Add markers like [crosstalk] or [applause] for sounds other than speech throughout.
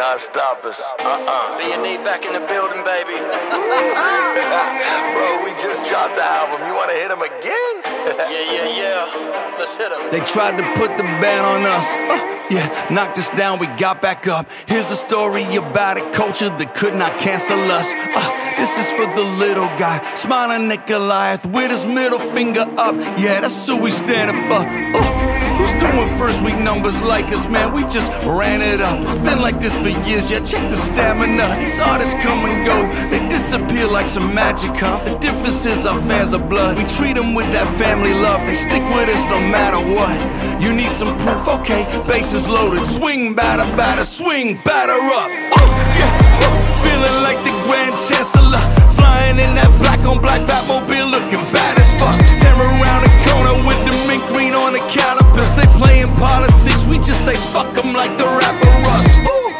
cannot stop us. Uh-uh. B&E back in the building, baby. [laughs] Bro, we just dropped the album. You wanna hit him again? [laughs] yeah, yeah, yeah. Let's hit him. They tried to put the ban on us. Uh, yeah, knocked us down, we got back up. Here's a story about a culture that could not cancel us. Uh, this is for the little guy, smiling at Goliath with his middle finger up. Yeah, that's who we standing for. Uh, Who's doing first week numbers like us, man? We just ran it up. It's been like this for years, yeah. Check the stamina. These artists come and go, they disappear like some magic, huh? The difference is our fans are blood. We treat them with that family love. They stick with us no matter what. You need some proof, okay? Bases loaded. Swing, batter, batter, swing, batter up. Oh, yeah. Oh, feeling like say fuck them like the rapper Russ. Ooh.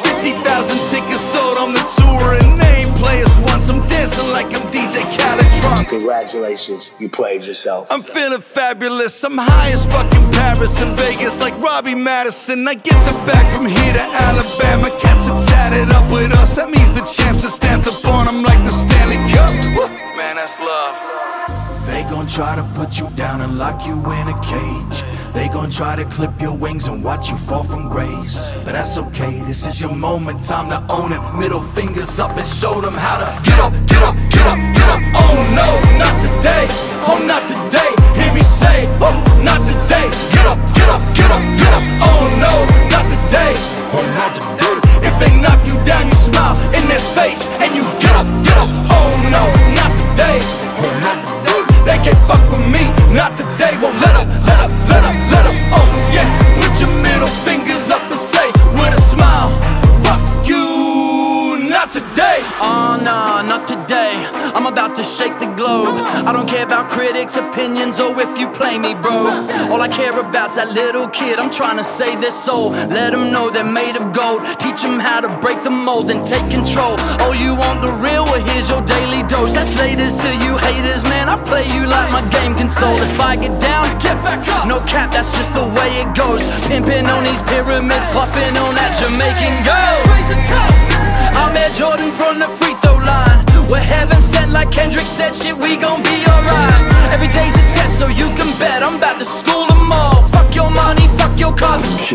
50,000 tickets sold on the tour and they ain't play us once. I'm dancing like I'm DJ Khaled drunk. Congratulations, you played yourself. I'm feeling fabulous. I'm high as fucking Paris and Vegas, like Robbie Madison. I get the bag from here to Alabama. Cats are tatted up with us. That means the champs are stamped upon them like the Stanley Cup. Woo. Man, that's love. They gon' try to put you down and lock you in a cage. They gon' try to clip your wings and watch you fall from grace. But that's okay, this is your moment, time to own it. Middle fingers up and show them how to get up, get up, get up, get up. Oh no, not today. Globe. I don't care about critics' opinions or if you play me, bro. All I care about's that little kid. I'm trying to save their soul. Let them know they're made of gold. Teach them how to break the mold and take control. Oh, you want the real? Well, here's your daily dose. That's latest to you haters, man. I play you like my game console. If I get down, get back up. No cap, that's just the way it goes. Pimping on these pyramids, puffing on that Jamaican gold. I'm Air Jordan from the free throw line. We're heaven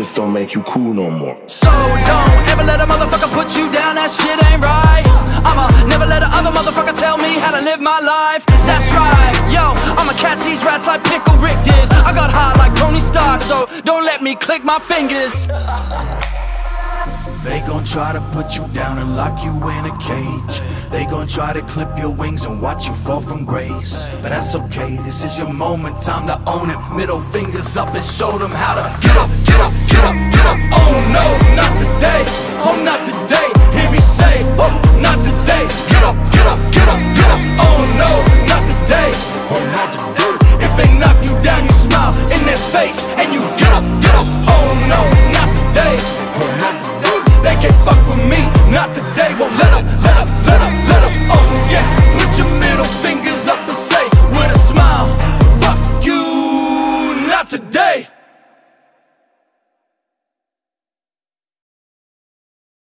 cars. Don't make you cool no more. So don't ever let a motherfucker put you down, that shit ain't right I'ma never let a other motherfucker tell me how to live my life That's right, yo, I'ma catch these rats like Pickle Rick did I got high like Tony Stark, so don't let me click my fingers They gon' try to put you down and lock you in a cage. They gon' try to clip your wings and watch you fall from grace. But that's okay, this is your moment, time to own it. Middle fingers up and show them how to get up, get up, get up, get up. Oh no, not today, oh not today. today.